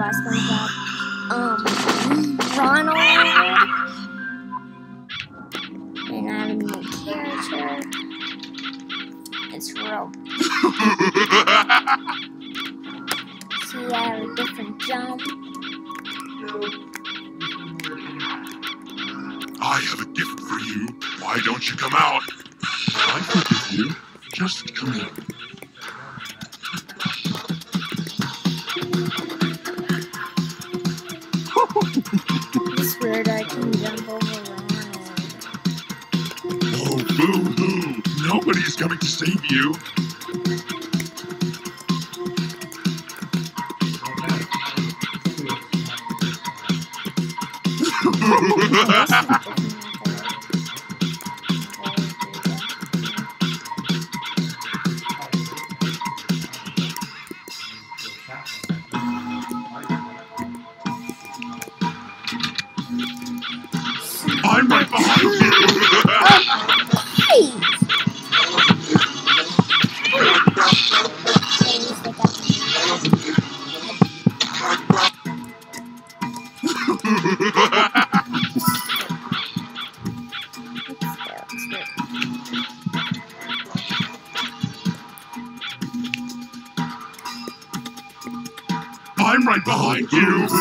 about SpongeBob. Um, Ronald. And I have a new character. It's real. See, I have a different jump. I have a gift for you. Why don't you come out? I forgive you. Just come in. Nobody's coming to save you.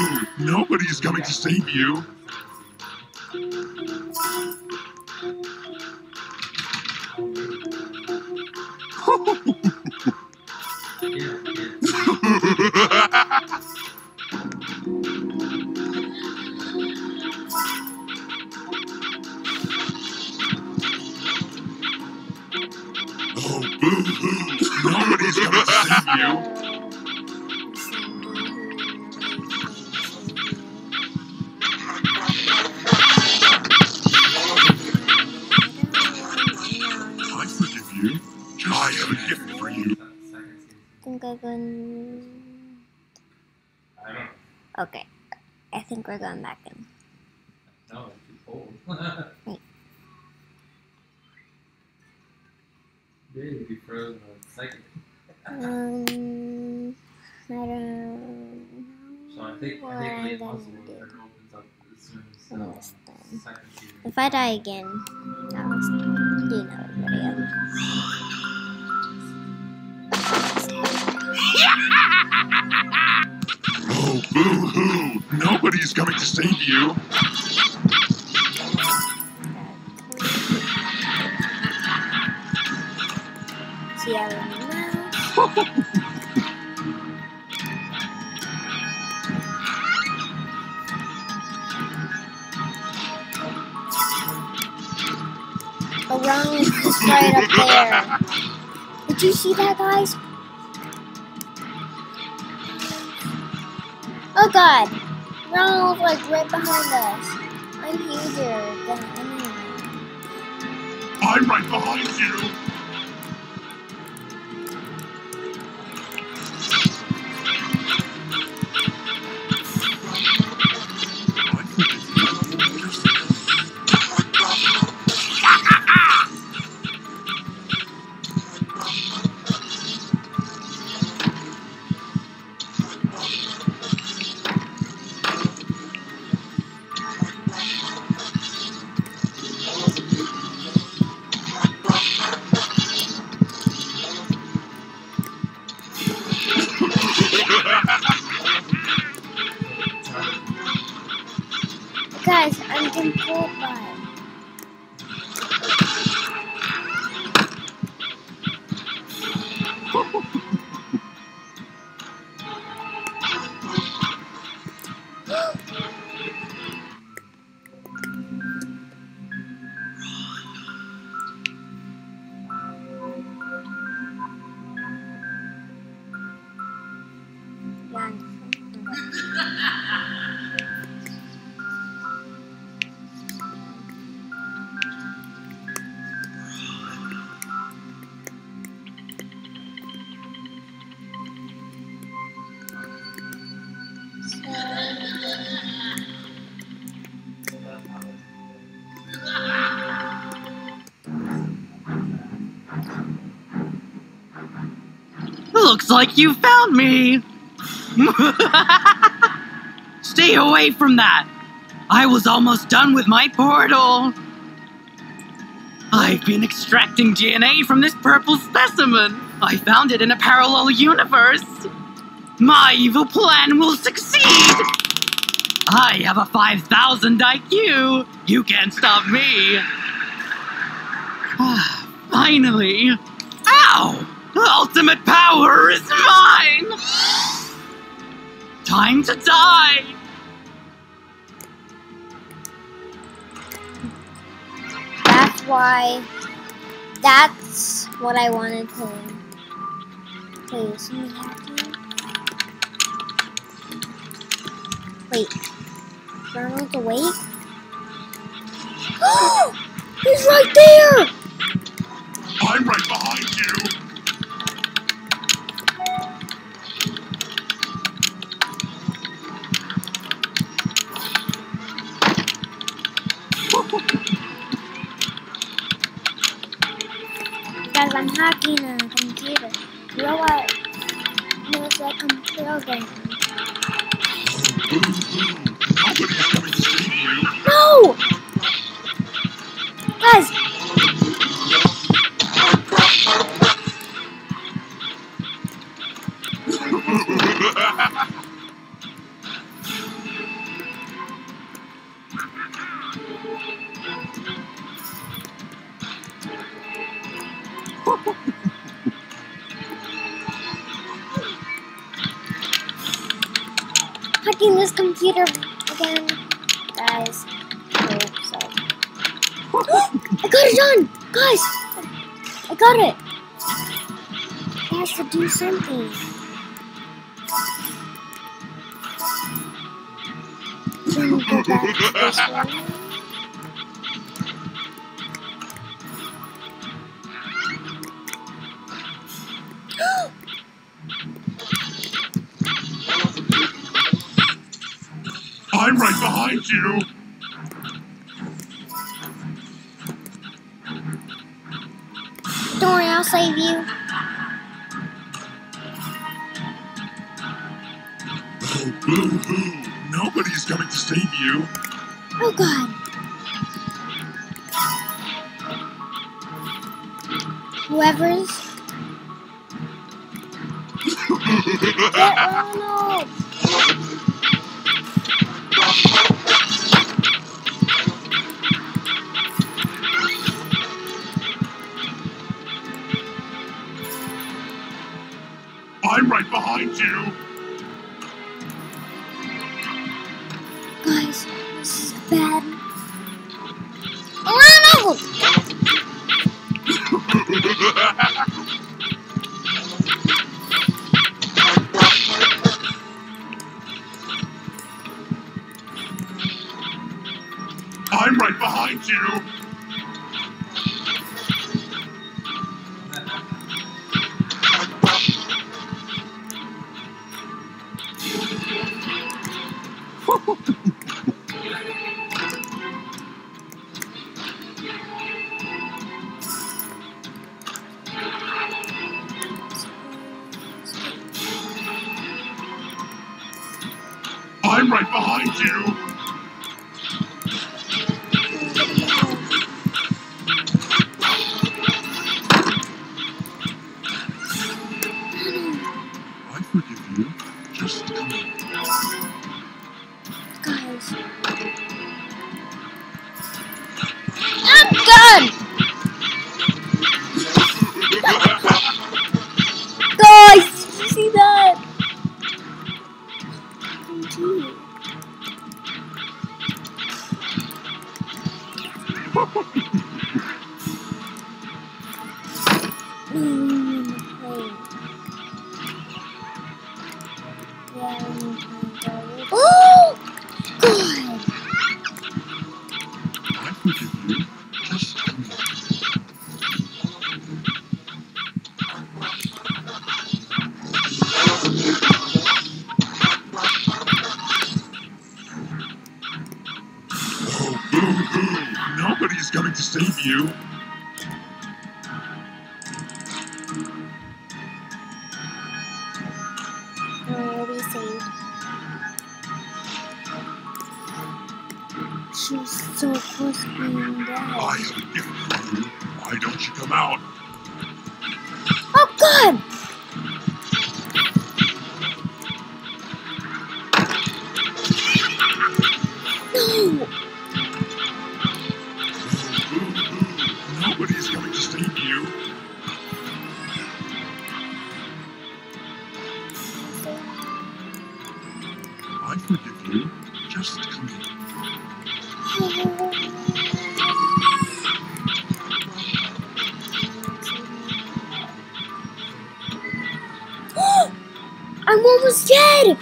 you. Nobody's coming to save you. Oh, boo hoo! Nobody's coming to save you. Think I'm going. I don't Okay, I think we're going back in. know. It's too cold. Yeah, you'd be frozen in a second. Um, I don't. Know. So I think I think I'm Late gonna Puzzle do. opens up as soon as When second season. If I die again, I'll do another video. Nobody's coming to save you. Wrong is just right up there. Did you see that, guys? Oh God! Ronald was like right behind us. I'm huger than anyone. I'm right behind you. Looks like you found me. Stay away from that! I was almost done with my portal! I've been extracting DNA from this purple specimen! I found it in a parallel universe! My evil plan will succeed! I have a 5000 IQ! You can't stop me! Finally! Ow! Ultimate power is mine! Time to die! That's why. That's what I wanted to. Wait, is we have to? Wait. Ronald's awake? He's right there! I'm right behind you. Guys, I'm hacking a computer. You know what? It's a computer game. No! Hacking this computer again. Guys, I so. I got it done! Guys! I got it! It has to do something. Can we go back I'm right behind you. Don't worry, I'll save you. Oh, boo hoo. Nobody's coming to save you. Oh god. Whoever's Get Ronald! I'm right behind you. Guys, this is bad. Nobody's coming to save you. She was so close to being dead. I have a gift you. Why don't you come out? Oh god! I'm almost dead!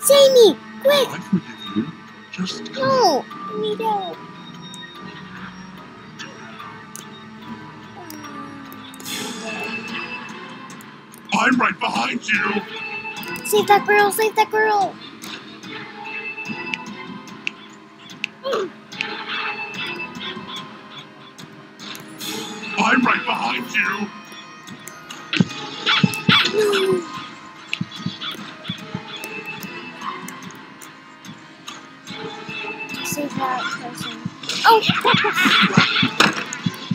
Save me! Quick! I forgive you. Just come. No! I need help. I'm right behind you. Save that girl! Save that girl! I'm right behind you. No! Oh!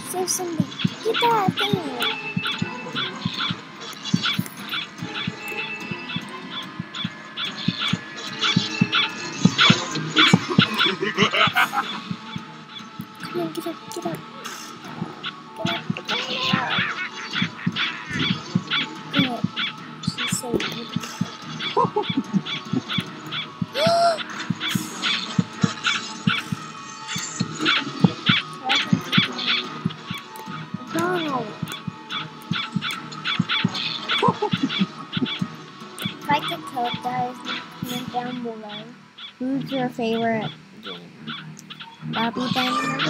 Save somebody. Get that thing. Come on, get up, get up. Wow. if I could tell guys, comment down below. Who's your favorite game? Bobby Diamond.